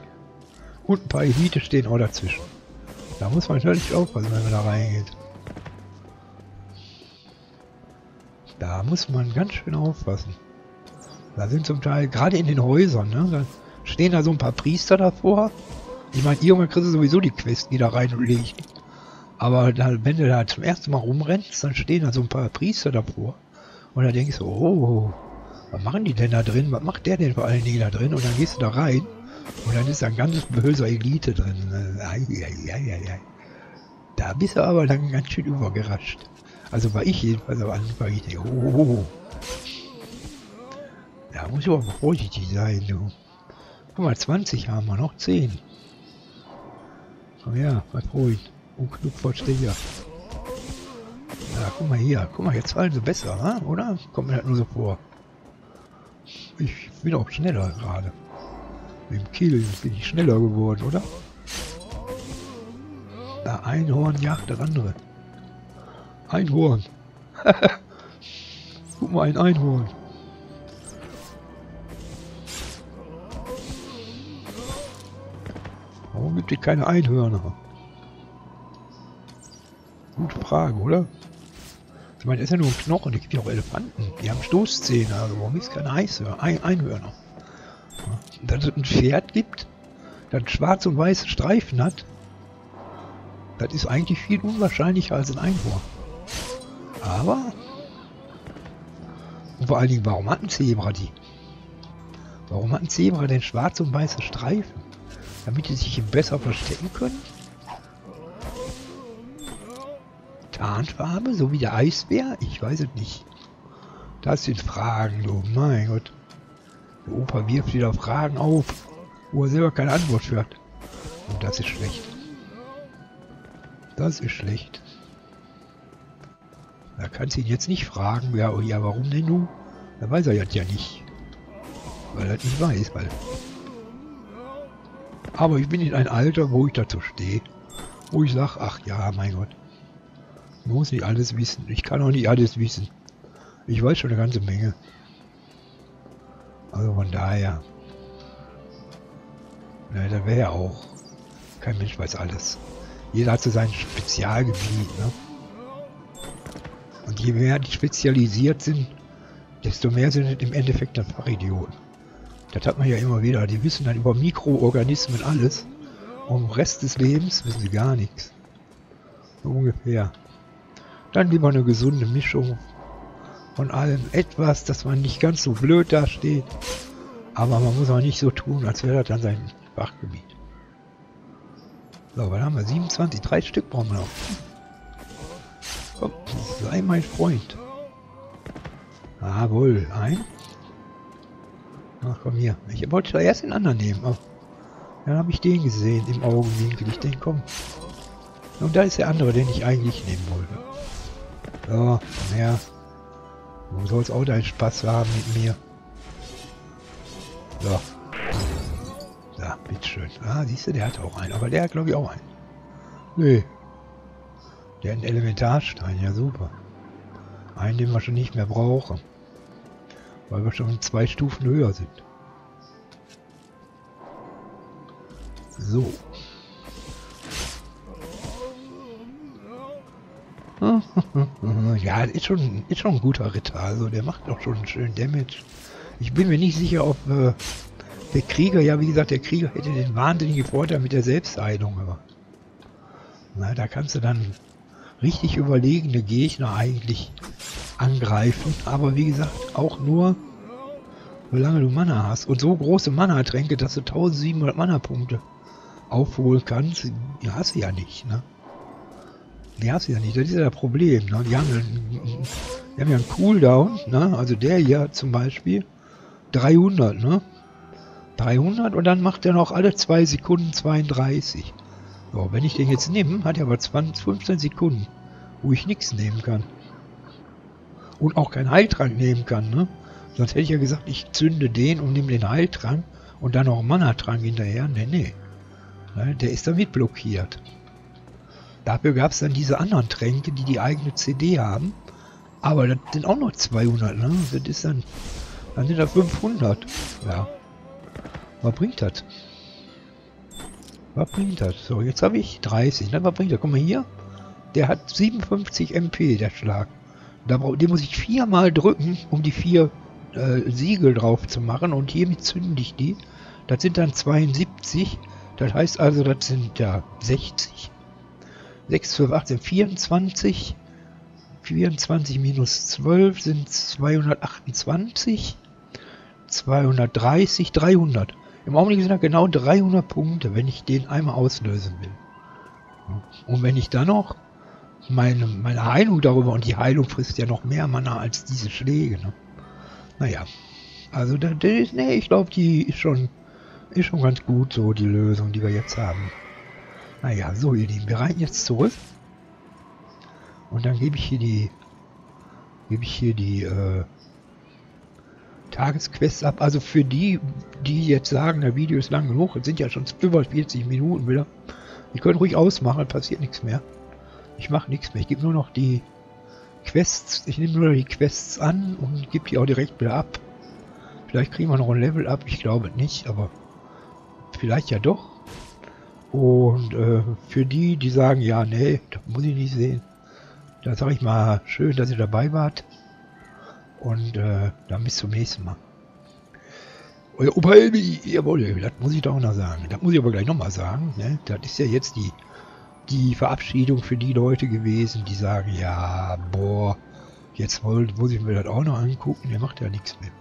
Und ein paar Elite stehen auch dazwischen. Da muss man natürlich aufpassen, wenn man da reingeht. Da muss man ganz schön aufpassen. Da sind zum Teil, gerade in den Häusern, ne, da stehen da so ein paar Priester davor. Ich meine, irgendwann kriegst du sowieso die Quest wieder rein und legt. Aber da, wenn du da zum ersten Mal rumrennst, dann stehen da so ein paar Priester davor. Und da denkst du, oh, was machen die denn da drin? Was macht der denn vor allen Dingen da drin? Und dann gehst du da rein und dann ist da ein ganzes böser Elite drin. Da bist du aber dann ganz schön übergerascht. Also war ich jedenfalls am Anfang. Ich denke, oh, oh, oh. Da muss ich aber vorsichtig sein, du. Guck mal, 20 haben wir, noch 10. Komm her, mein Freund. Und Knupfersteher. Ja, guck mal hier. Guck mal, jetzt sie besser, oder? Kommt mir das nur so vor. Ich bin auch schneller gerade. Mit dem Kiel bin ich schneller geworden, oder? Da Einhorn jagt das andere. Einhorn. Guck mal, ein Einhorn. Warum gibt es keine Einhörner? Gute Frage, oder? Ich meine, das ist ja nur ein Knochen, es gibt ja auch Elefanten. Die haben Stoßzähne, also warum gibt es keine Eishörner? Ein Einhörner? dass es ein Pferd gibt, das schwarz und weiße Streifen hat, das ist eigentlich viel unwahrscheinlicher als ein Einhorn. Aber, und vor allen Dingen, warum hat ein Zebra die? Warum hat ein Zebra denn schwarze und weiße Streifen? Damit die sich besser verstecken können? Tarnfarbe, so wie der Eisbär? Ich weiß es nicht. Das sind Fragen, du. Mein Gott. Der Opa wirft wieder Fragen auf, wo er selber keine Antwort für hat. Und das ist schlecht. Das ist schlecht. Da kannst du ihn jetzt nicht fragen, ja, oh ja, warum denn du? Da weiß er jetzt ja nicht. Weil er nicht weiß, weil... Aber ich bin in ein Alter, wo ich dazu stehe. Wo ich sage, ach ja, mein Gott. Ich muss nicht alles wissen. Ich kann auch nicht alles wissen. Ich weiß schon eine ganze Menge. Also von daher. Ne, da wäre ja auch. Kein Mensch weiß alles. Jeder hat so sein Spezialgebiet, ne? Und je mehr die spezialisiert sind, desto mehr sind im Endeffekt dann Fachidioten. Das hat man ja immer wieder. Die wissen dann über Mikroorganismen alles. Und im Rest des Lebens wissen sie gar nichts. So ungefähr. Dann lieber eine gesunde Mischung von allem. Etwas, dass man nicht ganz so blöd dasteht. Aber man muss auch nicht so tun, als wäre das dann sein Fachgebiet. So, was haben wir? 27, drei Stück brauchen wir noch. Komm, sei mein Freund. Jawohl, ein. Ach komm hier. Ich wollte da erst den anderen nehmen, aber dann habe ich den gesehen im Augenwinkel. Ich denke, komm. Und da ist der andere, den ich eigentlich nehmen wollte. So, her. Du sollst auch deinen Spaß haben mit mir. So. Da, bitteschön. Ah, siehst du, der hat auch einen. Aber der hat, glaube ich, auch einen. Nö. Der hat einen Elementarstein. Ja, super. Einen, den wir schon nicht mehr brauchen. Weil wir schon zwei Stufen höher sind. So. ja, ist schon, ist schon ein guter Ritter. Also der macht auch schon einen schönen Damage. Ich bin mir nicht sicher, ob äh, der Krieger, ja wie gesagt, der Krieger hätte den wahnsinnigen Vorteil mit der Selbstheilung. Aber, na, da kannst du dann richtig überlegene Gegner eigentlich angreifen. Aber wie gesagt, auch nur, solange du Mana hast. Und so große Mana-Tränke, dass du 1700 Mana-Punkte aufholen kannst, hast du ja nicht. Ne? Die hast du ja nicht. Das ist ja das Problem. Ne? Die, haben ja, die haben ja einen Cooldown. Ne? Also der hier zum Beispiel 300. Ne? 300 und dann macht er noch alle 2 Sekunden 32. So, wenn ich den jetzt nehme, hat er aber 20, 15 Sekunden, wo ich nichts nehmen kann. Und auch keinen Heiltrank nehmen kann, ne? Sonst hätte ich ja gesagt, ich zünde den und nehme den Heiltrank und dann noch einen Mana-Trank hinterher. Nee. Ne, der ist damit blockiert. Dafür gab es dann diese anderen Tränke, die die eigene CD haben. Aber das sind auch noch 200, ne? Das ist dann, dann sind das 500. Ja. Was bringt das? Was bringt das? So, jetzt habe ich 30. Ne? Was bringt das? Guck mal hier. Der hat 57 MP, der Schlag. Da den muss ich viermal drücken, um die vier äh, Siegel drauf zu machen. Und hiermit zünde ich die. Das sind dann 72. Das heißt also, das sind ja 60. 6, 12, 18, 24. 24 minus 12 sind 228. 230, 300. Im Augenblick sind das genau 300 Punkte, wenn ich den einmal auslösen will. Und wenn ich dann noch meine, meine Heilung darüber, und die Heilung frisst ja noch mehr Mana als diese Schläge. Ne? Naja, also das, das, nee, ich glaube, die ist schon, ist schon ganz gut so, die Lösung, die wir jetzt haben. Naja, so ihr Lieben, wir reiten jetzt zurück. Und dann gebe ich hier die, gebe ich hier die, äh, Tagesquests ab. Also für die, die jetzt sagen, der Video ist lang genug, es sind ja schon über 40 Minuten wieder. Die können ruhig ausmachen, passiert nichts mehr. Ich mache nichts mehr. Ich gebe nur noch die Quests, ich nehme nur die Quests an und gebe die auch direkt wieder ab. Vielleicht kriegen wir noch ein Level ab, ich glaube nicht, aber vielleicht ja doch. Und äh, für die, die sagen, ja, nee, das muss ich nicht sehen, da sage ich mal, schön, dass ihr dabei wart. Und äh, dann bis zum nächsten Mal. Euer Opa Helmi, jawohl, das muss ich doch noch sagen. Das muss ich aber gleich nochmal sagen. Ne? Das ist ja jetzt die, die Verabschiedung für die Leute gewesen, die sagen, ja, boah, jetzt muss ich mir das auch noch angucken. Der macht ja nichts mehr.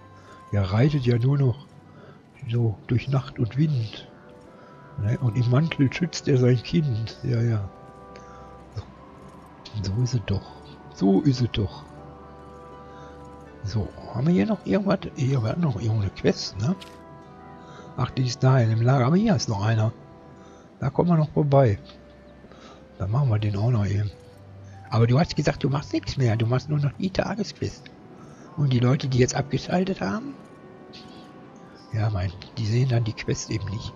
Er reitet ja nur noch so durch Nacht und Wind. Ne? Und im Mantel schützt er sein Kind. Ja, ja. So, so ist es doch. So ist es doch. So, haben wir hier noch irgendwas? Hier, hatten noch irgendeine Quest, ne? Ach, die ist da in dem Lager. Aber hier ist noch einer. Da kommen wir noch vorbei. Dann machen wir den auch noch eben. Aber du hast gesagt, du machst nichts mehr. Du machst nur noch die Tagesquest. Und die Leute, die jetzt abgeschaltet haben? Ja, mein, die sehen dann die Quest eben nicht.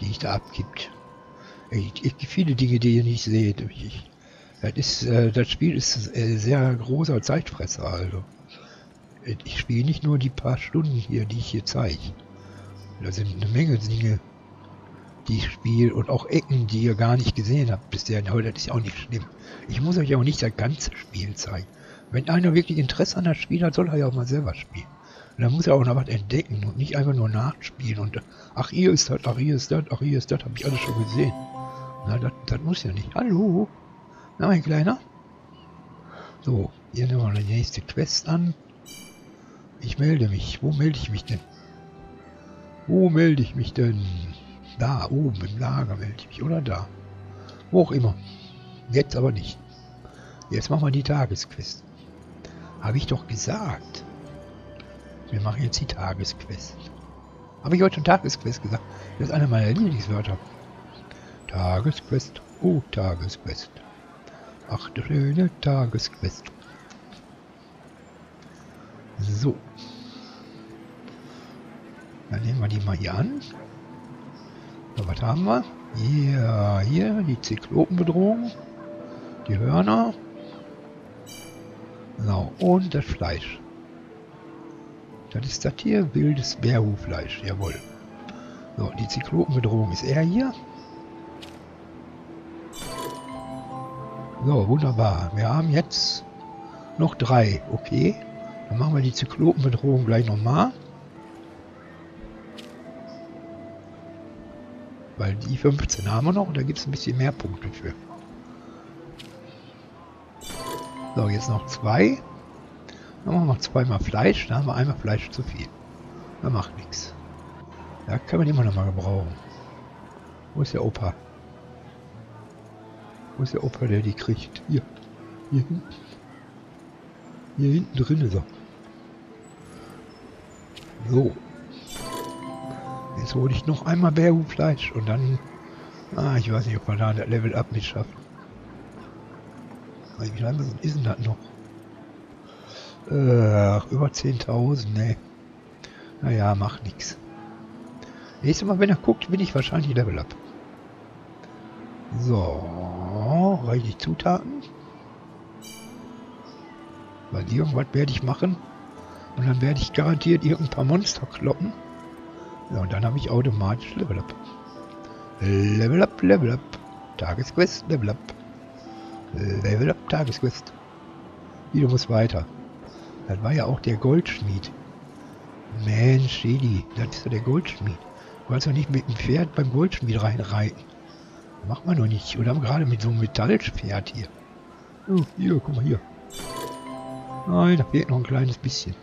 Die ich da abgibt. Ich, ich, viele Dinge, die ihr nicht seht. Ich, das, ist, äh, das Spiel ist äh, sehr großer Zeitfresser, also. Ich spiele nicht nur die paar Stunden hier, die ich hier zeige. Da sind eine Menge Dinge, die ich spiele und auch Ecken, die ihr gar nicht gesehen habt bisher. Aber das ist auch nicht schlimm. Ich muss euch auch nicht das ganze Spiel zeigen. Wenn einer wirklich Interesse an das Spiel hat, soll er ja auch mal selber spielen. Und da muss er auch noch was entdecken und nicht einfach nur nachspielen und ach hier ist das, ach hier ist das, ach hier ist das, habe ich alles schon gesehen. Na, das, muss ja nicht. Hallo? Na, mein Kleiner? So, hier nehmen wir die nächste Quest an. Ich melde mich. Wo melde ich mich denn? Wo melde ich mich denn? Da, oben im Lager melde ich mich. Oder da. Wo auch immer. Jetzt aber nicht. Jetzt machen wir die Tagesquest. Habe ich doch gesagt. Wir machen jetzt die Tagesquest. Habe ich heute schon Tagesquest gesagt? Das ist einer meiner Lieblingswörter. Tagesquest. Oh, Tagesquest. Ach, du schöne Tagesquest. So. Dann nehmen wir die mal hier an. So, was haben wir? Hier, hier, die Zyklopenbedrohung. Die Hörner. So, und das Fleisch. Das ist das hier, wildes Bärhufleisch, jawohl. So, die Zyklopenbedrohung ist er hier. So, wunderbar. Wir haben jetzt noch drei. Okay. Dann machen wir die Zyklopenbedrohung gleich nochmal. Weil die 15 haben wir noch und da gibt es ein bisschen mehr Punkte für. So, jetzt noch zwei. Dann machen wir zweimal Fleisch. Da haben wir einmal Fleisch zu viel. Da macht nichts. Da kann man immer noch mal gebrauchen. Wo ist der Opa? Wo ist der Opa, der die kriegt? Hier. Hier hinten. Hier hinten drin ist er. So. Jetzt hole ich noch einmal Bärhufleisch und dann... Ah, ich weiß nicht, ob wir da das Level Up mit schaffen. Wie lange ist denn das noch? Äh, über 10.000, ne. Naja, macht nichts. Nächstes Mal, wenn er guckt, bin ich wahrscheinlich Level Up. So, reichlich Zutaten. Weil irgendwas werde ich machen. Und dann werde ich garantiert irgendein paar Monster kloppen. Ja, und dann habe ich automatisch Level Up. Level Up, Level Up. Tagesquest, Level Up. Level Up, Tagesquest. Wie, du musst weiter. Das war ja auch der Goldschmied. Mensch, Shady, das ist ja der Goldschmied. Du kannst doch nicht mit dem Pferd beim Goldschmied reinreiten. Macht man doch nicht. Oder gerade mit so einem Metallschwert hier. Oh, hier, guck mal hier. Nein, da fehlt noch ein kleines bisschen.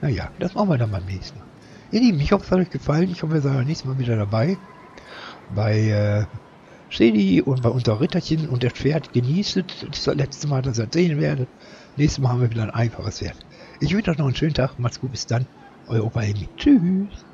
Naja, das machen wir dann beim nächsten Mal. Ihr Lieben, ich hoffe, es hat euch gefallen. Ich hoffe, ihr seid beim nächsten Mal wieder dabei. Bei äh, Shady und bei unser Ritterchen und das Pferd genießt. Das ist das letzte Mal, dass ihr das sehen werdet. Nächstes Mal haben wir wieder ein einfaches Pferd. Ich wünsche euch noch einen schönen Tag. Macht's gut, bis dann. Euer Opa Amy. Tschüss.